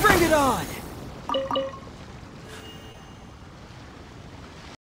Bring it on!